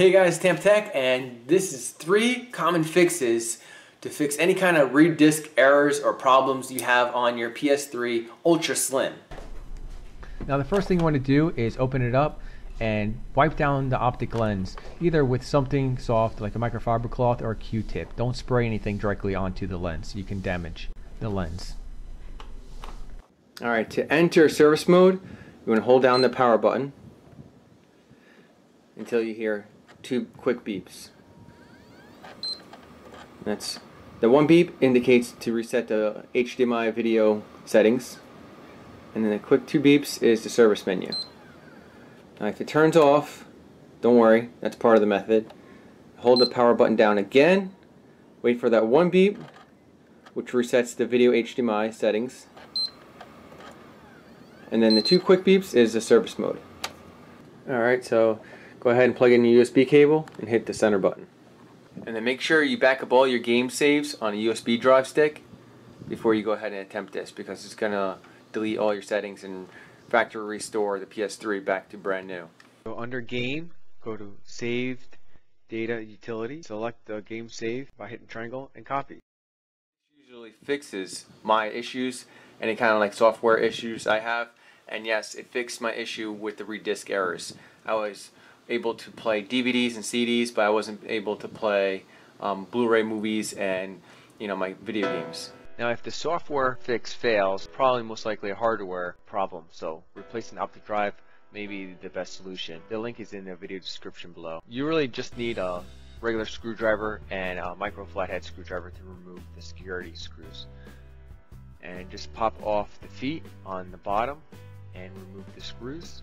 Hey guys, TampaTec, and this is three common fixes to fix any kind of read disk errors or problems you have on your PS3 Ultra Slim. Now the first thing you want to do is open it up and wipe down the optic lens either with something soft like a microfiber cloth or a q-tip. Don't spray anything directly onto the lens. You can damage the lens. Alright, to enter service mode, you want to hold down the power button until you hear two quick beeps. That's the one beep indicates to reset the HDMI video settings and then the quick two beeps is the service menu. Now if it turns off, don't worry, that's part of the method. Hold the power button down again, wait for that one beep which resets the video HDMI settings and then the two quick beeps is the service mode. Alright, so go ahead and plug in your USB cable and hit the center button. And then make sure you back up all your game saves on a USB drive stick before you go ahead and attempt this because it's going to delete all your settings and factory restore the PS3 back to brand new. So under game, go to saved data utility, select the game save by hitting triangle and copy. usually fixes my issues, any kind of like software issues I have, and yes, it fixed my issue with the read disk errors. I was able to play DVDs and CDs, but I wasn't able to play um, Blu-ray movies and you know my video games. Now if the software fix fails, probably most likely a hardware problem, so replacing optic drive may be the best solution. The link is in the video description below. You really just need a regular screwdriver and a micro flathead screwdriver to remove the security screws. And just pop off the feet on the bottom and remove the screws.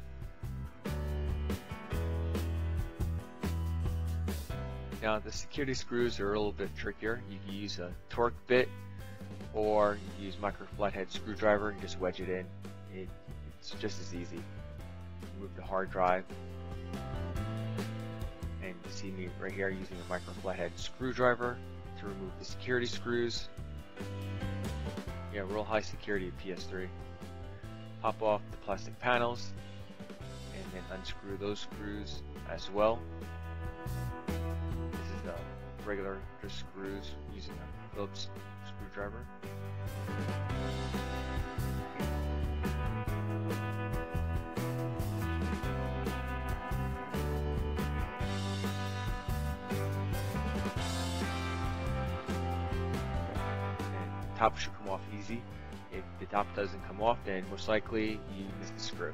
Now the security screws are a little bit trickier. You can use a Torx bit or you can use micro flathead screwdriver and just wedge it in. It, it's just as easy. Remove the hard drive. And you see me right here using a micro flathead screwdriver to remove the security screws. Yeah, real high security PS3. Pop off the plastic panels and then unscrew those screws as well This is the regular just screws using a Phillips screwdriver. Top should come off easy. If the top doesn't come off, then most likely you missed the screw.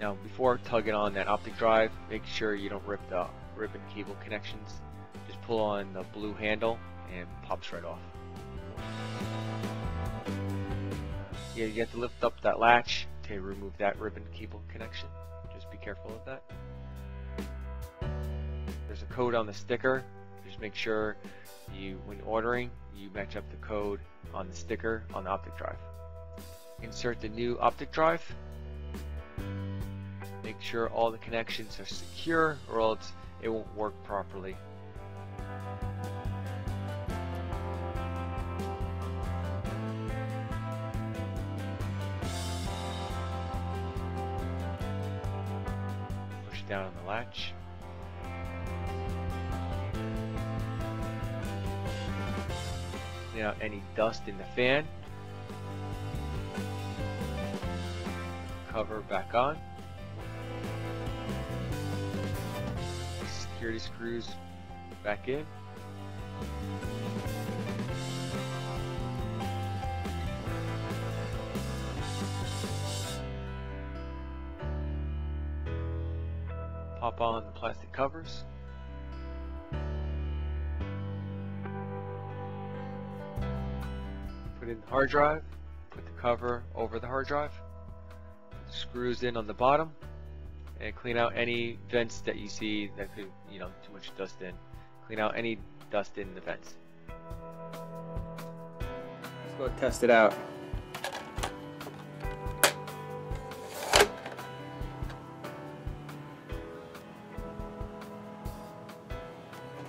Now, before tugging on that optic drive, make sure you don't rip the ribbon cable connections just pull on the blue handle and pops right off. Yeah, you have to lift up that latch to remove that ribbon cable connection. Just be careful of that. There's a code on the sticker. Make sure you, when ordering, you match up the code on the sticker on the optic drive. Insert the new optic drive. Make sure all the connections are secure or else it won't work properly. Push down on the latch. Out any dust in the fan. Cover back on. Security screws back in. pop on the plastic covers. Put in the hard drive, put the cover over the hard drive, screws in on the bottom, and clean out any vents that you see that could, you know, too much dust in. Clean out any dust in the vents. Let's go test it out.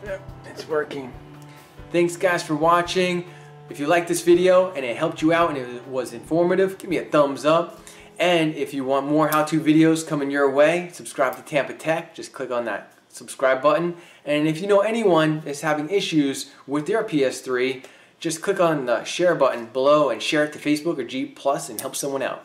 Yep, it's working. Thanks guys for watching. If you liked this video and it helped you out and it was informative, give me a thumbs up. And if you want more how-to videos coming your way, subscribe to TampaTec. Just click on that subscribe button. And if you know anyone that's having issues with their PS3, just click on the share button below and share it to Facebook or G Plus and help someone out.